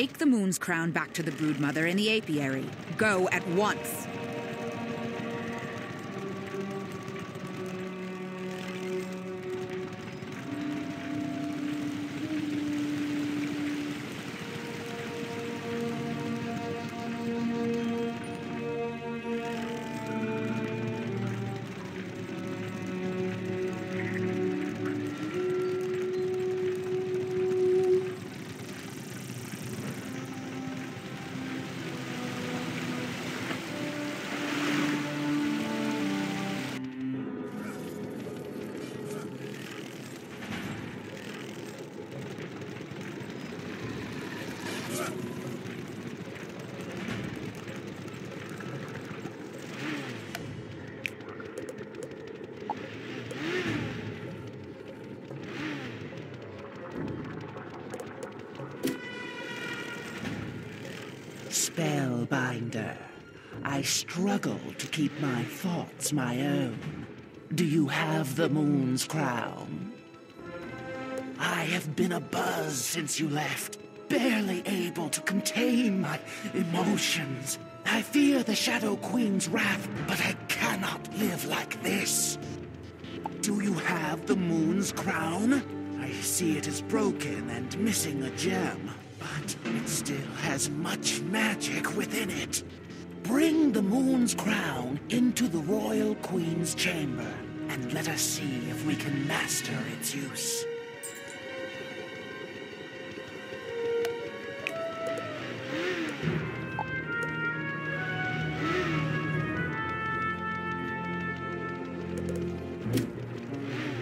Take the moon's crown back to the broodmother in the apiary. Go at once. Spellbinder. I struggle to keep my thoughts my own. Do you have the moon's crown? I have been a buzz since you left, barely able to contain my emotions. I fear the Shadow Queen's wrath, but I cannot live like this. Do you have the moon's crown? I see it is broken and missing a gem, it still has much magic within it. Bring the moon's crown into the royal queen's chamber, and let us see if we can master its use.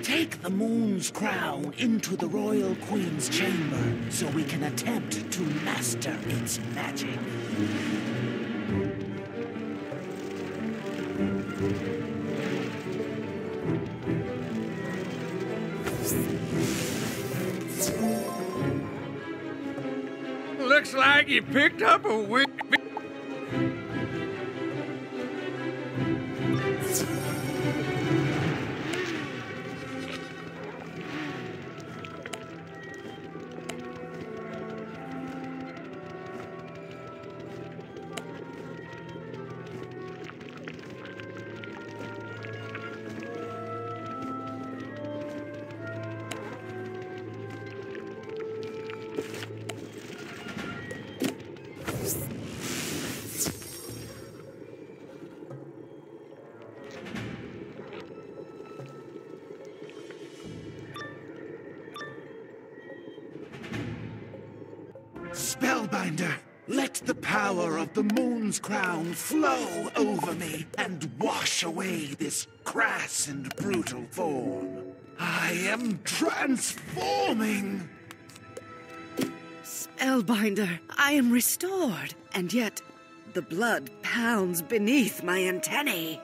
Take the moon's crown into the royal queen's chamber so we can attempt to master its magic. Looks like you picked up a wig. Crown flow over me and wash away this crass and brutal form. I am transforming! Spellbinder, I am restored, and yet the blood pounds beneath my antennae.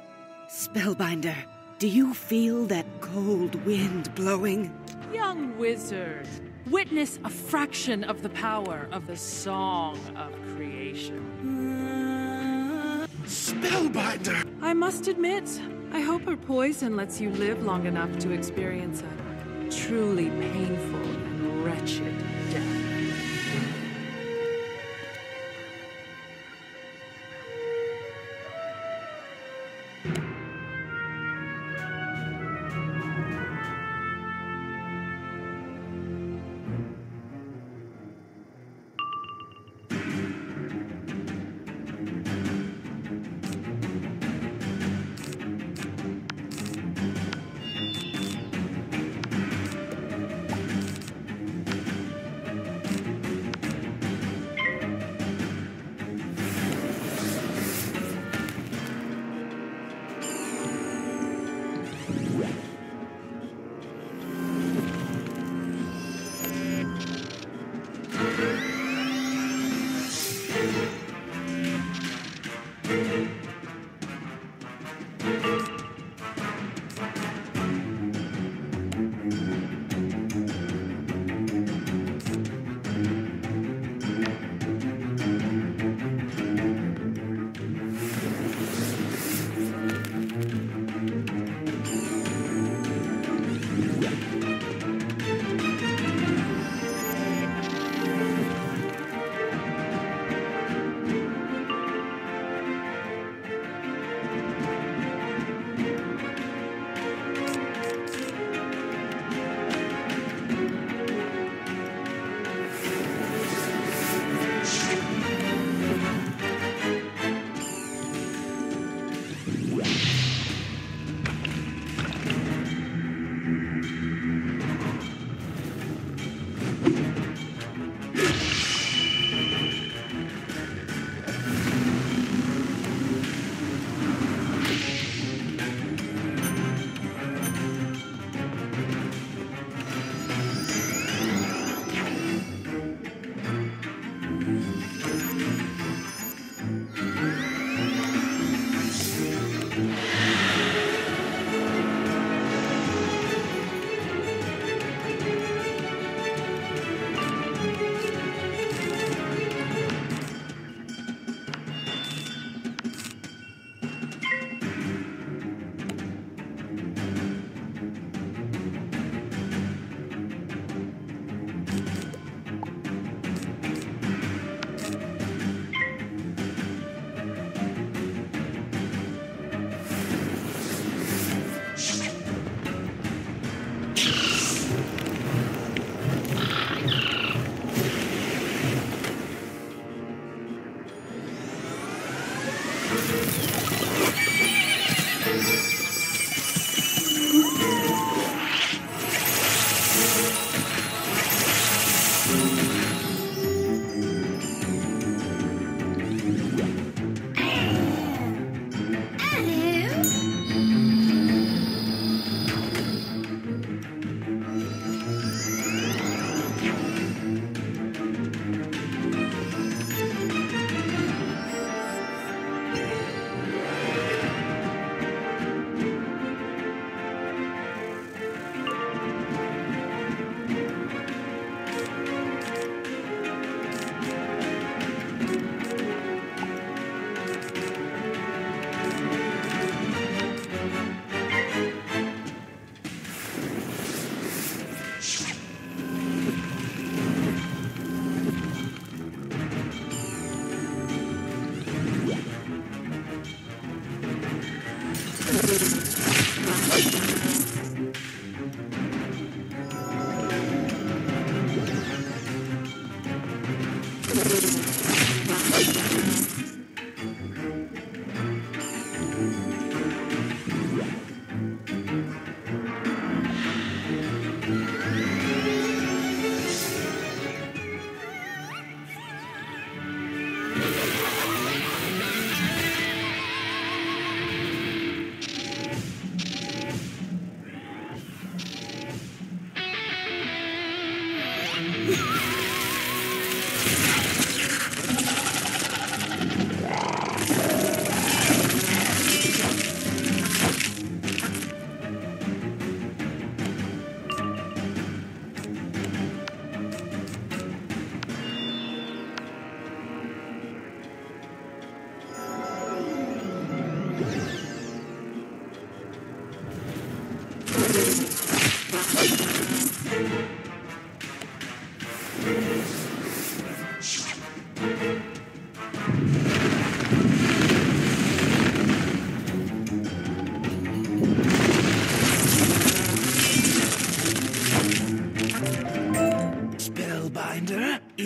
Spellbinder, do you feel that cold wind blowing? Young wizard, witness a fraction of the power of the song of creation. Spellbinder! I must admit, I hope her poison lets you live long enough to experience a truly painful and wretched death.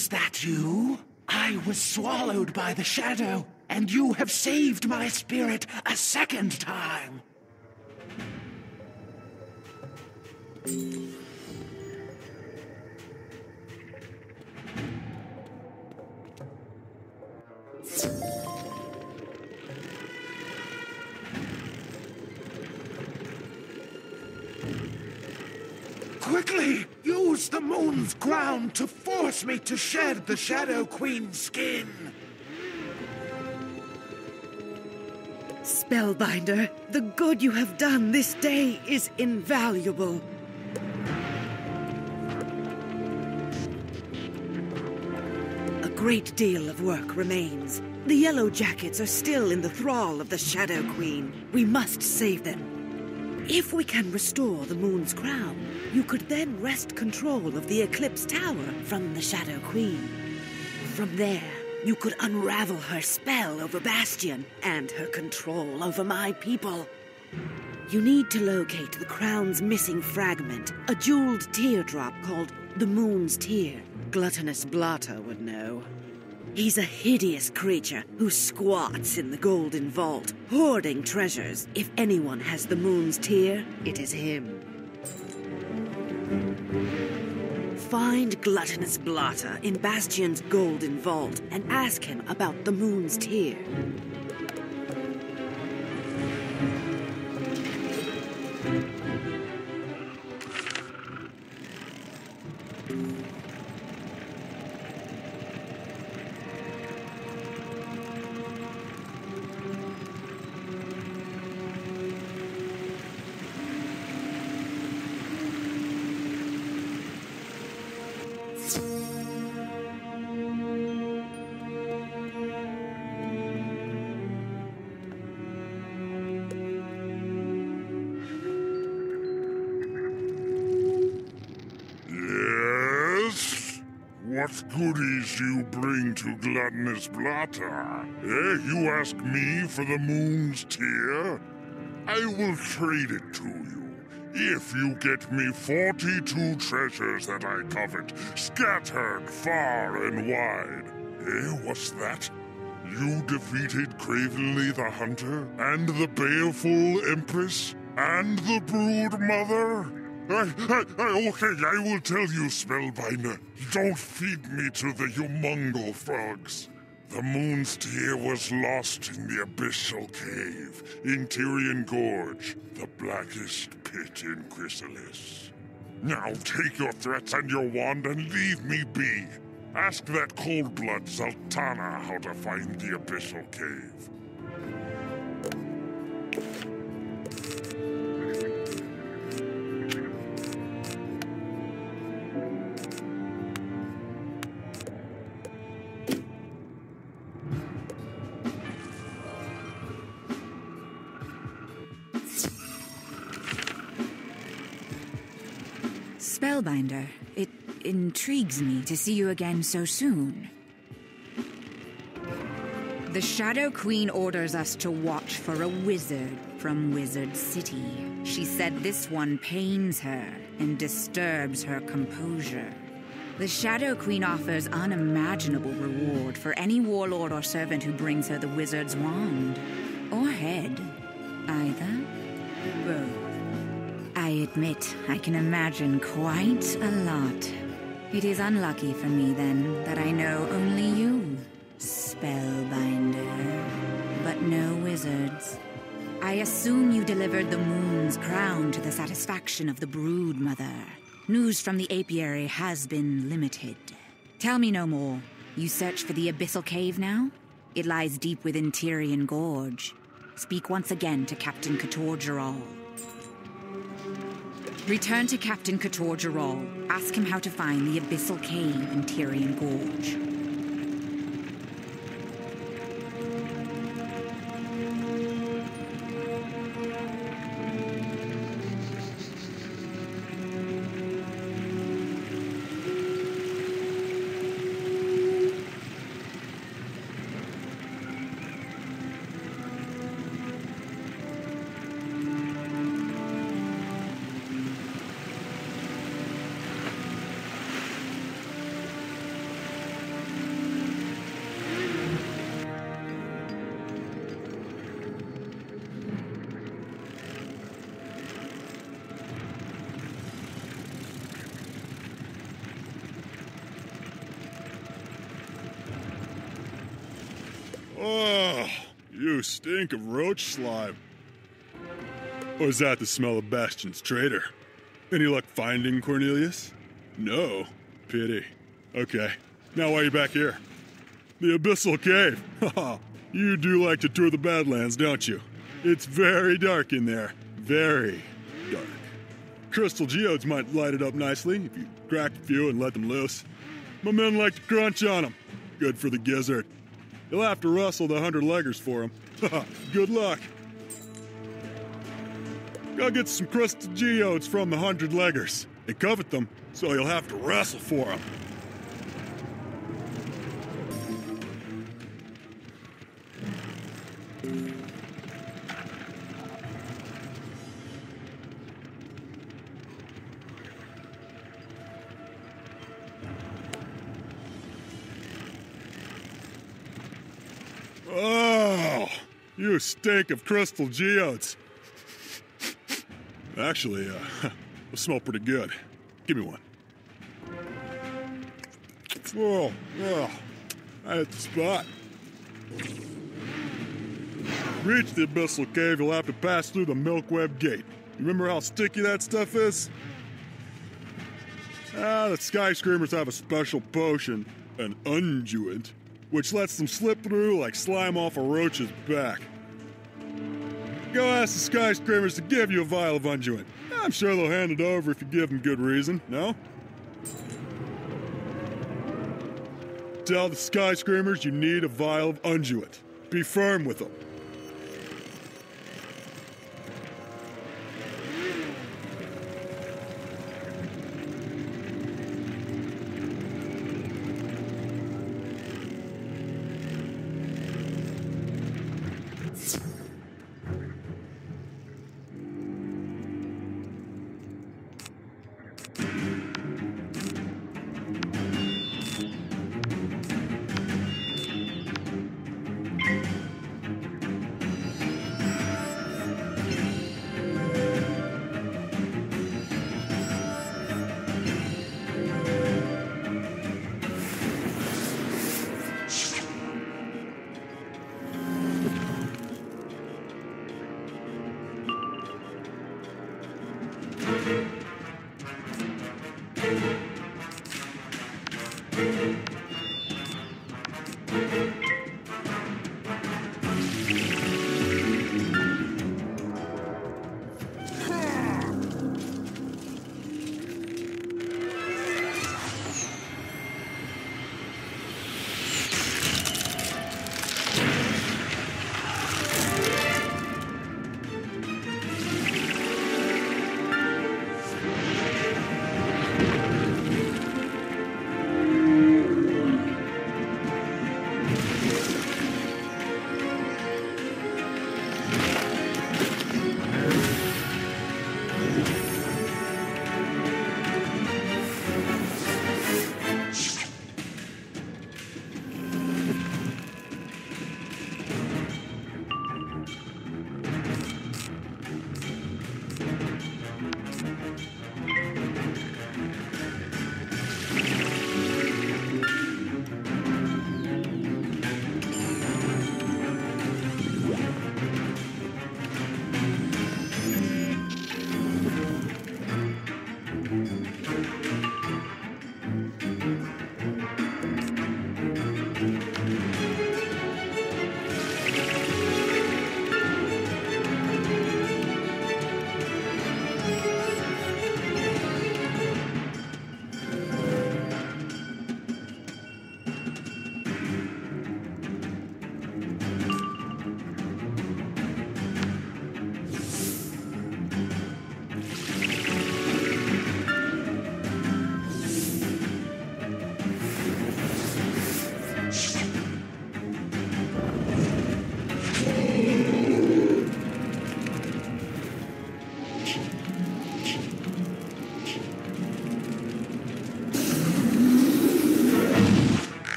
Is that you? I was swallowed by the shadow, and you have saved my spirit a second time. Quickly! Use the moon's crown to force me to shed the Shadow Queen's skin! Spellbinder, the good you have done this day is invaluable. A great deal of work remains. The Yellow Jackets are still in the thrall of the Shadow Queen. We must save them. If we can restore the Moon's crown, you could then wrest control of the Eclipse Tower from the Shadow Queen. From there, you could unravel her spell over Bastion and her control over my people. You need to locate the crown's missing fragment, a jeweled teardrop called the Moon's Tear. Gluttonous Blotter would know. He's a hideous creature who squats in the golden vault, hoarding treasures. If anyone has the Moon's Tear, it is him. Find Gluttonous Blotter in Bastion's golden vault and ask him about the Moon's Tear. Do you bring to Gluttonous Blotter? Eh, you ask me for the moon's tear? I will trade it to you. If you get me 42 treasures that I covet, scattered far and wide. Eh, what's that? You defeated Cravenly the Hunter, and the Baleful Empress, and the Brood Mother? I, I, okay, I will tell you, Spellbinder. Don't feed me to the humongal frogs. The moon's tear was lost in the abyssal cave, in Tyrian Gorge, the blackest pit in Khrysalis. Now take your threats and your wand and leave me be. Ask that cold blood Zaltana how to find the abyssal cave. Spellbinder, it intrigues me to see you again so soon. The Shadow Queen orders us to watch for a wizard from Wizard City. She said this one pains her and disturbs her composure. The Shadow Queen offers unimaginable reward for any warlord or servant who brings her the wizard's wand. Or head. Either. Both. I admit, I can imagine quite a lot. It is unlucky for me, then, that I know only you, Spellbinder. But no wizards. I assume you delivered the moon's crown to the satisfaction of the brood mother. News from the apiary has been limited. Tell me no more. You search for the abyssal cave now? It lies deep within Tyrian Gorge. Speak once again to Captain Kator. Return to Captain Kator Geral. Ask him how to find the abyssal cave in Tyrian Gorge. Oh, you stink of roach slime. Or is that the smell of Bastion's traitor? Any luck finding Cornelius? No. Pity. Okay. Now why are you back here? The Abyssal Cave. You do like to tour the Badlands, don't you? It's very dark in there. Very dark. Crystal geodes might light it up nicely if you cracked a few and let them loose. My men like to crunch on them. Good for the gizzard. You'll have to wrestle the hundred leggers for him. Good luck. Go get some crystal geodes from the hundred leggers. They covet them, so you'll have to wrestle for them. Stink of crystal geodes. Actually, uh, smell pretty good. Give me one. Whoa, oh, I hit the spot. Reach the abyssal cave, you'll have to pass through the Milkweb Gate. You remember how sticky that stuff is? Ah, the skyscrapers have a special potion, an unguent, which lets them slip through like slime off a roach's back. Go ask the skyscrapers to give you a vial of unguent. I'm sure they'll hand it over if you give them good reason, no? Tell the skyscrapers you need a vial of unguent. Be firm with them.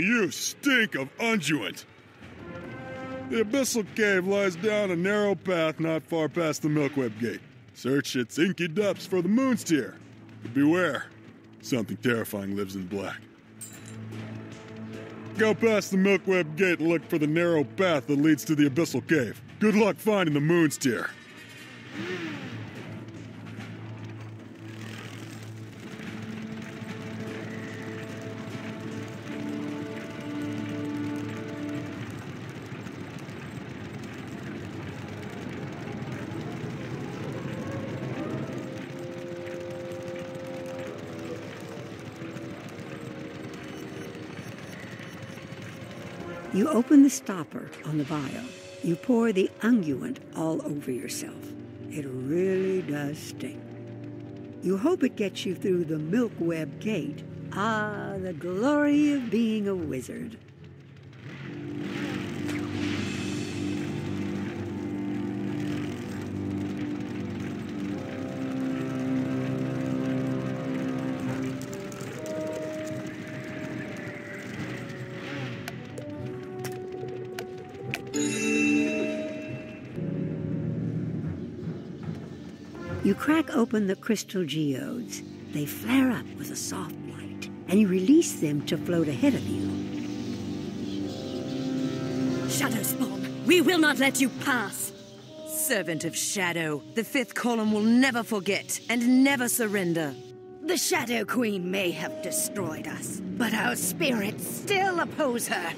You stink of unguent! The Abyssal Cave lies down a narrow path not far past the Milkweb Gate. Search its inky depths for the Moon's Tear. But beware, something terrifying lives in black. Go past the Milkweb Gate and look for the narrow path that leads to the Abyssal Cave. Good luck finding the Moon's Tear. You open the stopper on the vial. You pour the unguent all over yourself. It really does stink. You hope it gets you through the Milkweb Gate. Ah, the glory of being a wizard. You crack open the crystal geodes. They flare up with a soft light, and you release them to float ahead of you. Shadow Spawn, we will not let you pass. Servant of Shadow, the fifth column will never forget and never surrender. The Shadow Queen may have destroyed us, but our spirits still oppose her.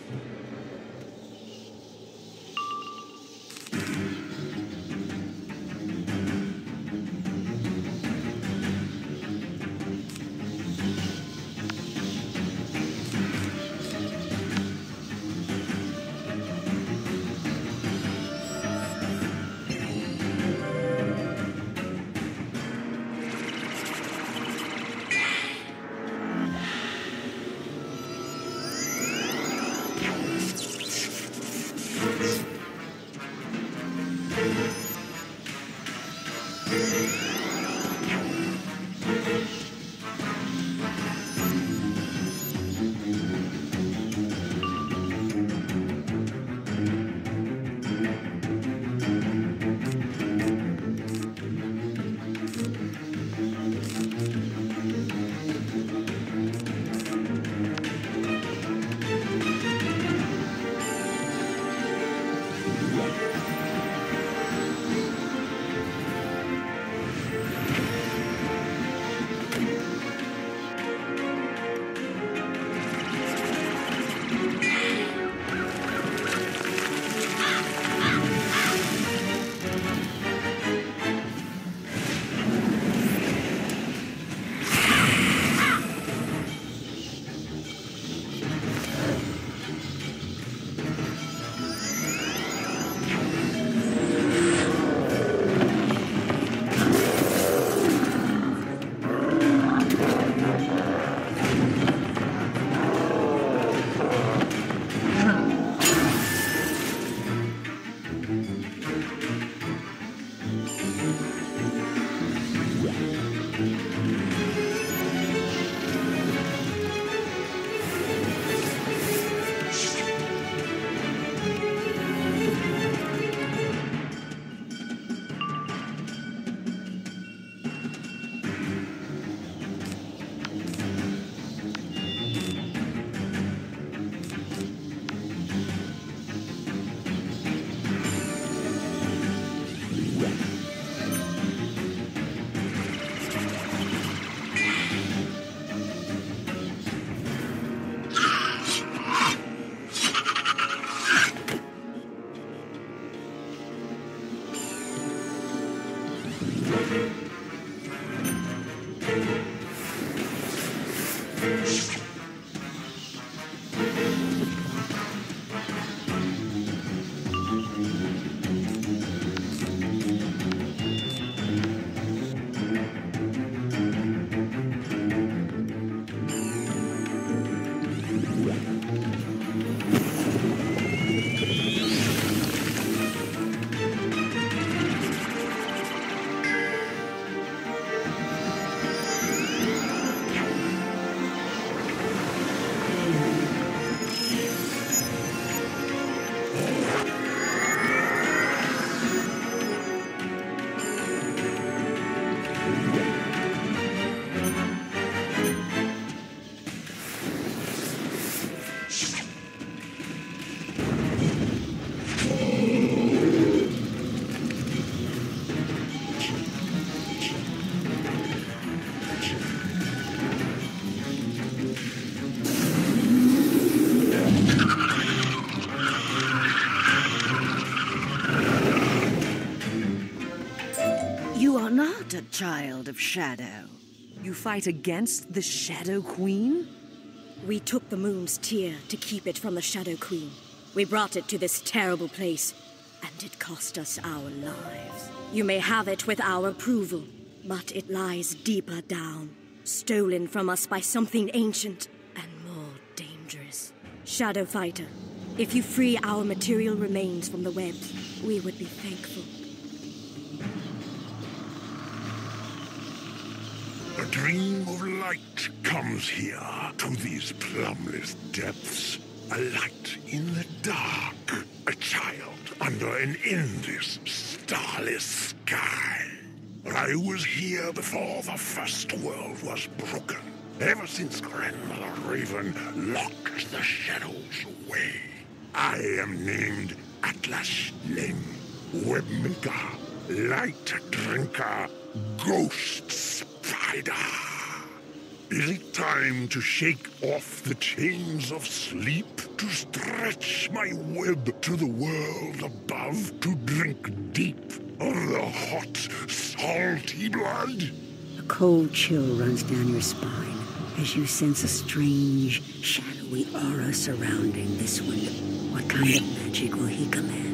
Child of Shadow. You fight against the Shadow Queen? We took the moon's tear to keep it from the Shadow Queen. We brought it to this terrible place, and it cost us our lives. You may have it with our approval, but it lies deeper down, stolen from us by something ancient and more dangerous. Shadow Fighter, if you free our material remains from the webs, we would be thankful. A dream of light comes here to these plumbless depths. A light in the dark. A child under an endless, starless sky. I was here before the first world was broken. Ever since Grandmother Raven locked the shadows away. I am named Atlas Ling, Webmaker, Light Drinker, Ghost Is it time to shake off the chains of sleep? To stretch my web to the world above? To drink deep of the hot, salty blood? A cold chill runs down your spine as you sense a strange, shadowy aura surrounding this one. What kind of magic will he command?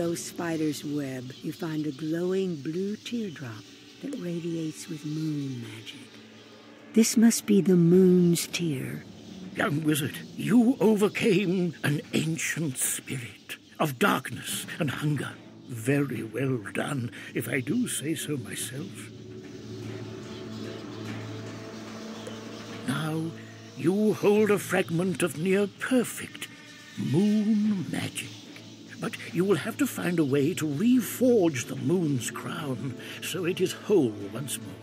Ghost spider's web, you find a glowing blue teardrop that radiates with moon magic. This must be the moon's tear. Young wizard, you overcame an ancient spirit of darkness and hunger. Very well done, if I do say so myself. Now, you hold a fragment of near perfect moon magic. But you will have to find a way to reforge the moon's crown so it is whole once more.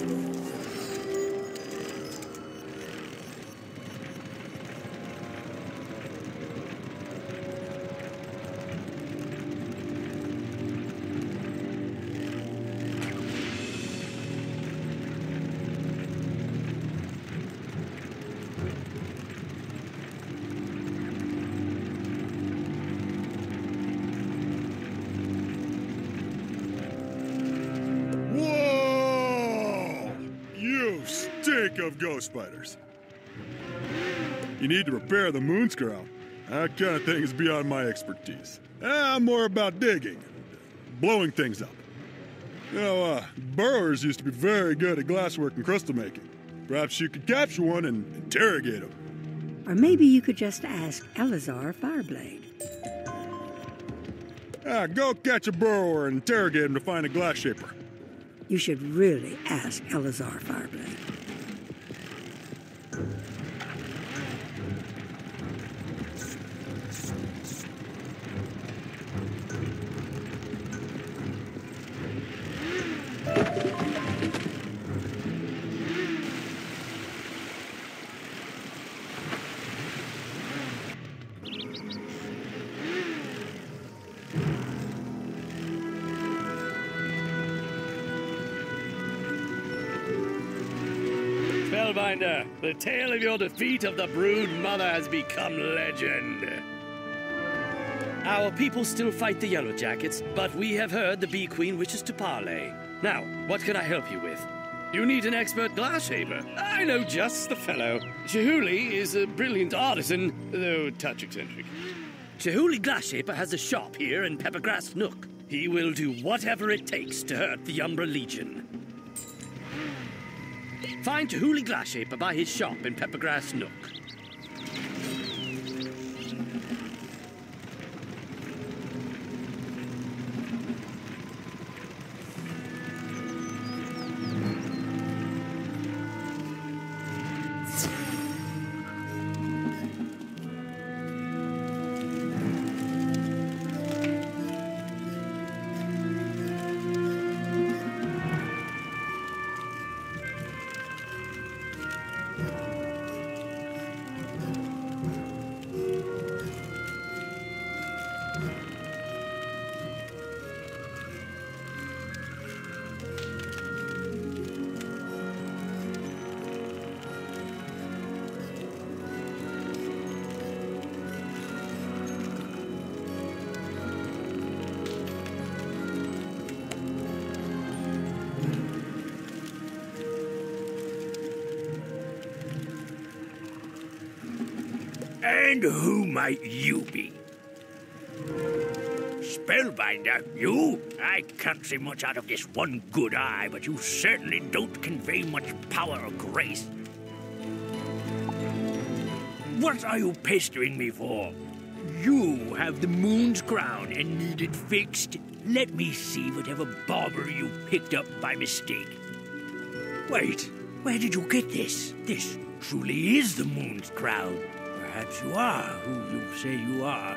Whoa! Of ghost spiders. You need to repair the moon's crown. That kind of thing is beyond my expertise. I'm more about digging, and blowing things up. You know, uh, burrowers used to be very good at glasswork and crystal making. Perhaps you could capture one and interrogate him. Or maybe you could just ask Elazar Fireblade. Ah, go catch a burrower and interrogate him to find a glass shaper. You should really ask Elazar Fireblade. Spellbinder, the tale of your defeat of the Brood Mother has become legend. Our people still fight the Yellow Jackets, but we have heard the Bee Queen wishes to parley. Now, what can I help you with? You need an expert glass shaper. I know just the fellow. Shahuli is a brilliant artisan, though touch eccentric. Shahuli Glass Shaper has a shop here in Peppergrass Nook. He will do whatever it takes to hurt the Umbra Legion. Find Tahuli Glass Shaper by his shop in Peppergrass Nook. And who might you be? Spellbinder, you? I can't see much out of this one good eye, but you certainly don't convey much power or grace. What are you pestering me for? You have the moon's crown and need it fixed. Let me see whatever bauber you picked up by mistake. Wait, where did you get this? This truly is the moon's crown. Perhaps you are who you say you are.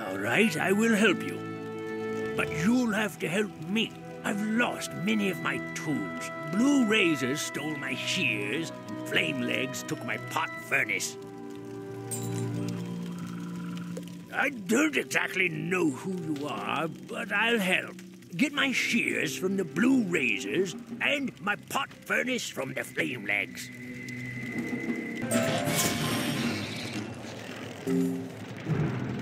All right, I will help you. But you'll have to help me. I've lost many of my tools. Blue razors stole my shears, flame legs took my pot furnace. I don't exactly know who you are, but I'll help. Get my shears from the blue razors and my pot furnace from the flame legs. Thank you.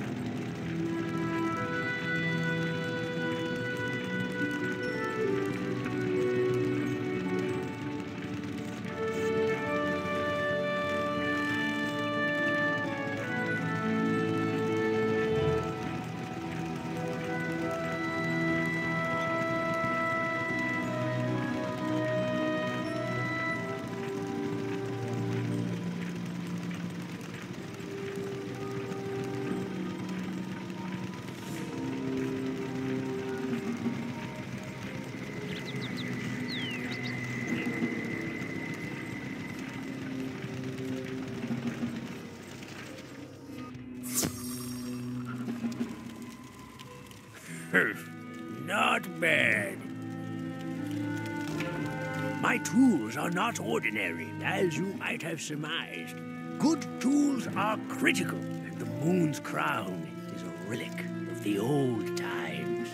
Not ordinary, as you might have surmised. Good tools are critical, and the moon's crown is a relic of the old times.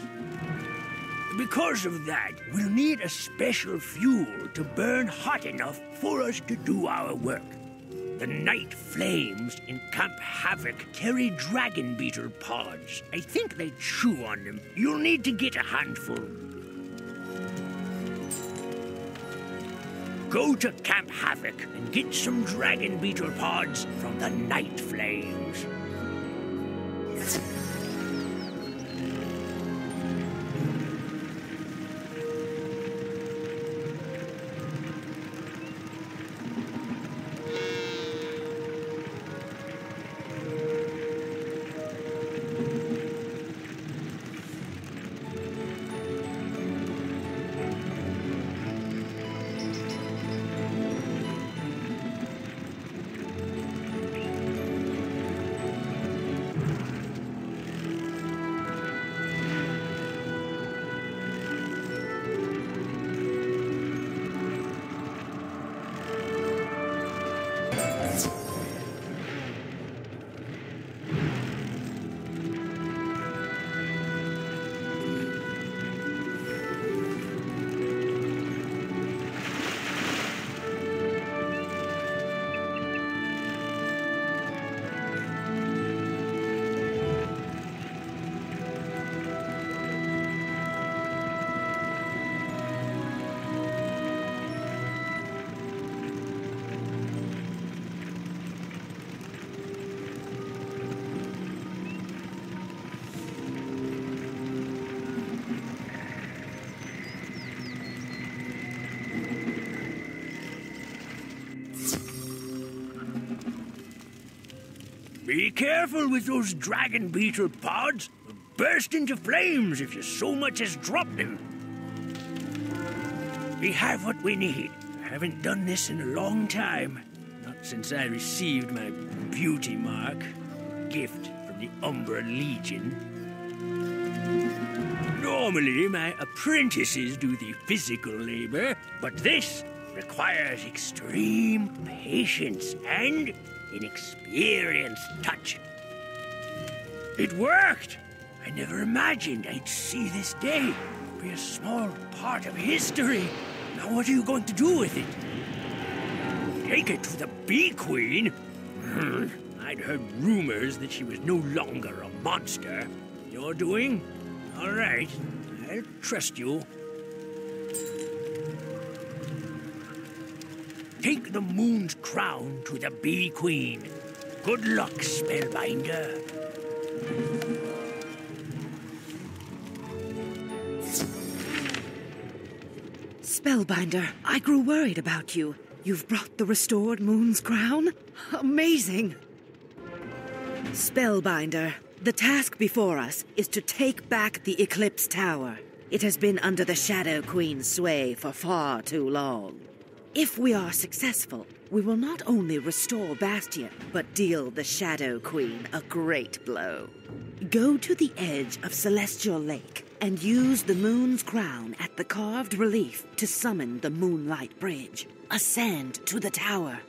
Because of that, we'll need a special fuel to burn hot enough for us to do our work. The night flames in Camp Havoc carry dragon beetle pods. I think they chew on them. You'll need to get a handful. Go to Camp Havoc and get some dragon beetle pods from the night flames. Be careful with those dragon beetle pods. They'll burst into flames if you so much as drop them. We have what we need. I haven't done this in a long time. Not since I received my beauty mark, gift from the Umbra Legion. Normally, my apprentices do the physical labor, but this requires extreme patience and an experienced touch. It worked! I never imagined I'd see this day, be a small part of history. Now what are you going to do with it? Take it to the Bee Queen? Hmm, I'd heard rumors that she was no longer a monster. You're doing? All right, I'll trust you. Take the moon's crown to the Bee Queen. Good luck, Spellbinder. Spellbinder, I grew worried about you. You've brought the restored moon's crown? Amazing! Spellbinder, the task before us is to take back the Eclipse Tower. It has been under the Shadow Queen's sway for far too long. If we are successful, we will not only restore Bastion, but deal the Shadow Queen a great blow. Go to the edge of Celestial Lake and use the moon's crown at the carved relief to summon the Moonlight Bridge. Ascend to the tower.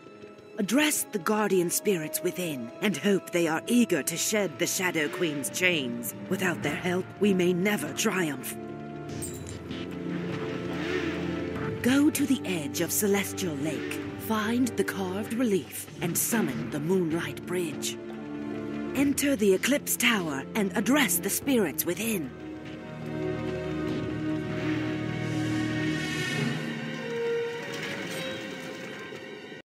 Address the guardian spirits within and hope they are eager to shed the Shadow Queen's chains. Without their help, we may never triumph. Go to the edge of Celestial Lake, find the carved relief, and summon the Moonlight Bridge. Enter the Eclipse Tower and address the spirits within.